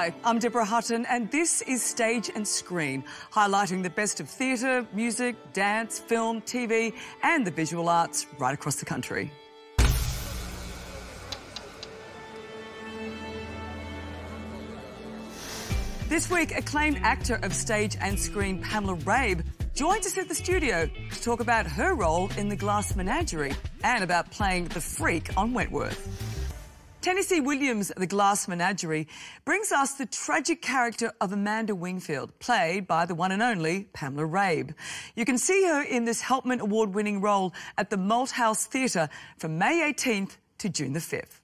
Hi, I'm Deborah Hutton, and this is Stage and Screen, highlighting the best of theatre, music, dance, film, TV, and the visual arts right across the country. This week, acclaimed actor of stage and screen Pamela Rabe joins us at the studio to talk about her role in The Glass Menagerie and about playing the freak on Wentworth. Tennessee Williams' The Glass Menagerie brings us the tragic character of Amanda Wingfield, played by the one and only Pamela Rabe. You can see her in this Helpman Award-winning role at the Malthouse Theatre from May 18th to June the 5th.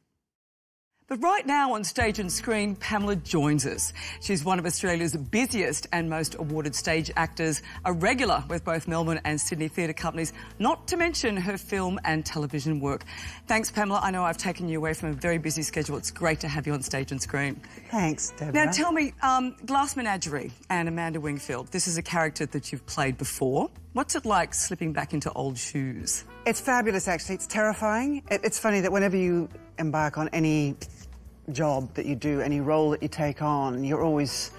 But right now on stage and screen, Pamela joins us. She's one of Australia's busiest and most awarded stage actors, a regular with both Melbourne and Sydney theatre companies, not to mention her film and television work. Thanks, Pamela. I know I've taken you away from a very busy schedule. It's great to have you on stage and screen. Thanks, Deborah. Now, tell me, um, Glass Menagerie and Amanda Wingfield, this is a character that you've played before. What's it like slipping back into old shoes? It's fabulous, actually. It's terrifying. It, it's funny that whenever you embark on any job that you do, any role that you take on, you're always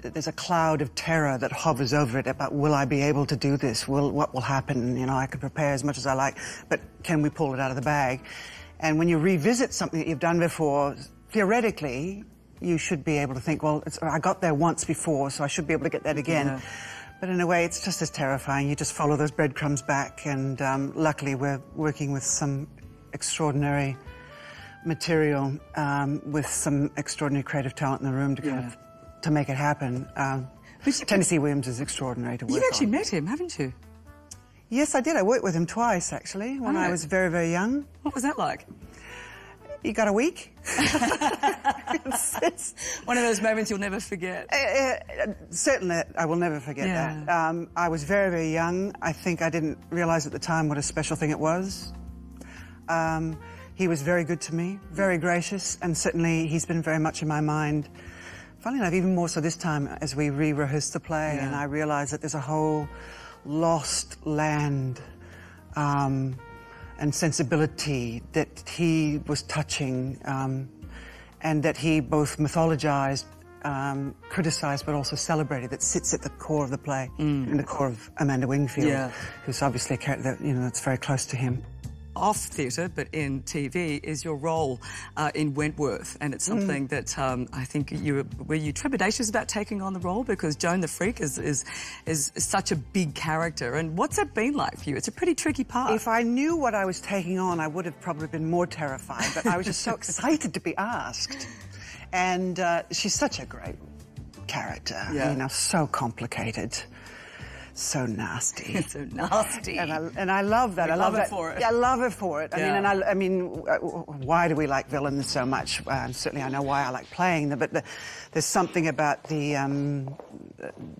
there's a cloud of terror that hovers over it about will I be able to do this? Will what will happen? You know, I can prepare as much as I like, but can we pull it out of the bag? And when you revisit something that you've done before, theoretically, you should be able to think, well, I got there once before, so I should be able to get that again. Yeah. But in a way, it's just as terrifying. You just follow those breadcrumbs back, and um, luckily, we're working with some extraordinary material um, with some extraordinary creative talent in the room to kind yeah. of to make it happen. Um, Tennessee Williams is extraordinary to work You've actually on. met him, haven't you? Yes, I did. I worked with him twice, actually, when oh. I was very, very young. What was that like? You got a week? it's, it's, one of those moments you'll never forget. Uh, uh, certainly, I will never forget yeah. that. Um, I was very, very young. I think I didn't realise at the time what a special thing it was. Um, he was very good to me, very gracious, and certainly he's been very much in my mind. Funny enough, even more so this time as we re-rehearsed the play, yeah. and I realised that there's a whole lost land um, and sensibility that he was touching, um, and that he both mythologized, um, criticised, but also celebrated. That sits at the core of the play, mm. in the core of Amanda Wingfield, yeah. who's obviously a character that you know that's very close to him off theatre but in TV is your role uh, in Wentworth, and it's mm. something mm. that um, I think you were you trepidatious about taking on the role because Joan the Freak is, is is such a big character. And what's that been like for you? It's a pretty tricky part. If I knew what I was taking on, I would have probably been more terrified. But I was just so excited to be asked, and uh, she's such a great character. Yeah. You know, so complicated so nasty. so nasty. And I, and I love that. We I love, love it for it. Yeah, I love it for it. I yeah. mean, and I, I mean, uh, why do we like villains so much? Uh, certainly, I know why I like playing them, but the, there's something about the um,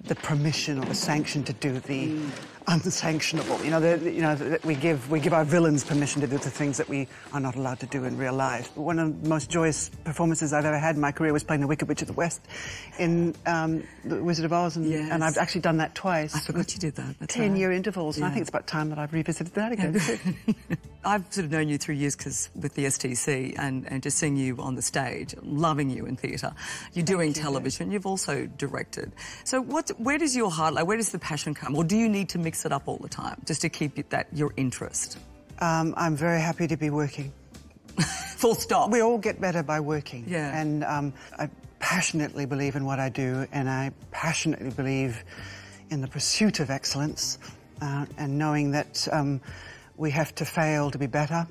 the permission or the sanction to do the mm. Unsanctionable. You know, the, you know, that we give we give our villains permission to do the things that we are not allowed to do in real life. One of the most joyous performances I've ever had in my career was playing the Wicked Witch of the West in um, the Wizard of Oz, and, yes. and, I've actually done that twice. I forgot you did that. That's Ten-year right. intervals, yeah. and I think it's about time that I've revisited that again. I've sort of known you through years because with the STC and, and just seeing you on the stage, loving you in theatre. You're doing you, television. You've also directed. So what? Where does your heart lie? Where does the passion come? Or do you need to mix it up all the time just to keep that your interest? Um, I'm very happy to be working. Full stop. We all get better by working. Yeah. And um, I passionately believe in what I do, and I passionately believe in the pursuit of excellence, uh, and knowing that um, we have to fail to be better.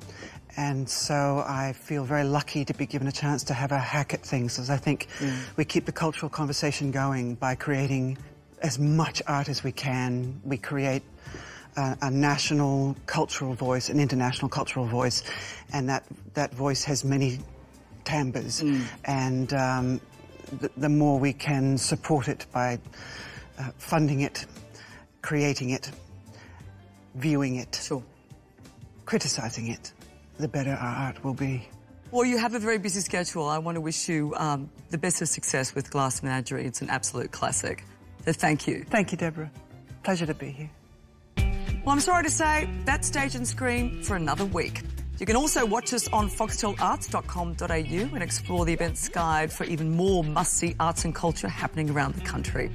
And so I feel very lucky to be given a chance to have a hack at things, as I think mm. we keep the cultural conversation going by creating as much art as we can. We create a, a national cultural voice, an international cultural voice, and that, that voice has many timbres. Mm. And um, the, the, more we can support it by uh, funding it, creating it, viewing it, sure. criticizing it, the better our art will be. Well, you have a very busy schedule. I want to wish you um, the best of success with Glass Menagerie. It's an absolute classic. So thank you. Thank you, Deborah. Pleasure to be here. Well, I'm sorry to say, that's stage and screen for another week. You can also watch us on foxtelarts.com.au and explore the events guide for even more must-see arts and culture happening around the country.